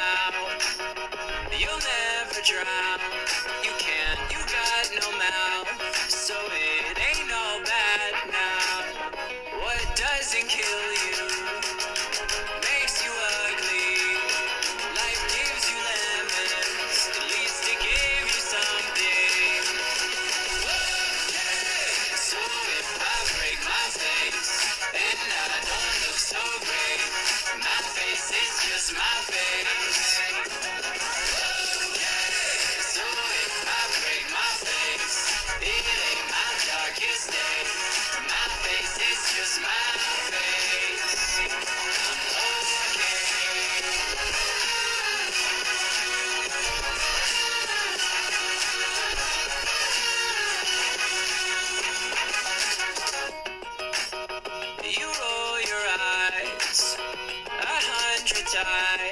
out. You'll never drown. you roll your eyes a hundred times.